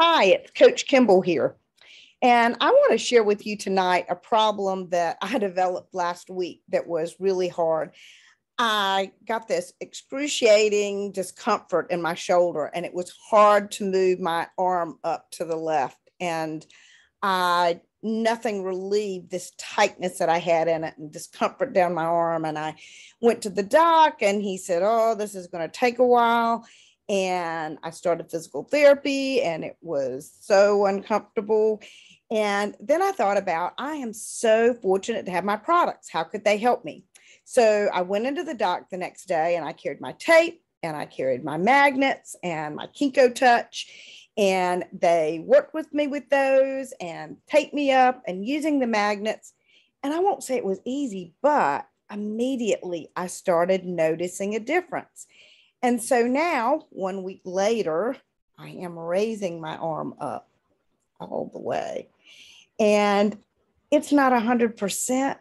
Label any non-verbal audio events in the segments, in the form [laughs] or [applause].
Hi, it's Coach Kimball here. And I want to share with you tonight a problem that [laughs] I developed last week that was really hard. I got this excruciating discomfort in my shoulder, and it was hard to move my arm up to the left. And I nothing relieved this tightness that I had in it and discomfort down my arm. And I went to the doc, and he said, Oh, this is going to take a while and I started physical therapy and it was so uncomfortable. And then I thought about, I am so fortunate to have my products. How could they help me? So I went into the doc the next day and I carried my tape and I carried my magnets and my Kenko Touch. And they worked with me with those and taped me up and using the magnets. And I won't say it was easy, but immediately I started noticing a difference. And so now, one week later, I am raising my arm up all the way. And it's not 100%,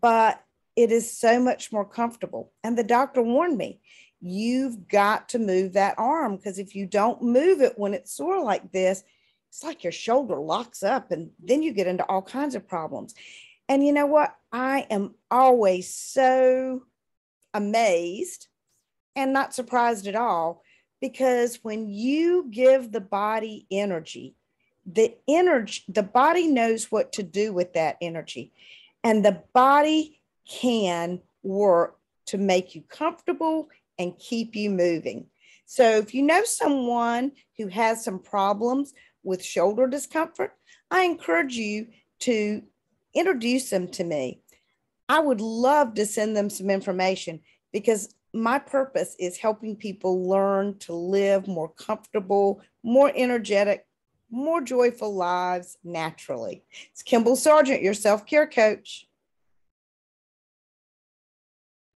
but it is so much more comfortable. And the doctor warned me, you've got to move that arm because if you don't move it when it's sore like this, it's like your shoulder locks up and then you get into all kinds of problems. And you know what? I am always so amazed and not surprised at all because when you give the body energy, the energy, the body knows what to do with that energy, and the body can work to make you comfortable and keep you moving. So, if you know someone who has some problems with shoulder discomfort, I encourage you to introduce them to me. I would love to send them some information because my purpose is helping people learn to live more comfortable, more energetic, more joyful lives naturally. It's Kimball Sargent, your self care coach.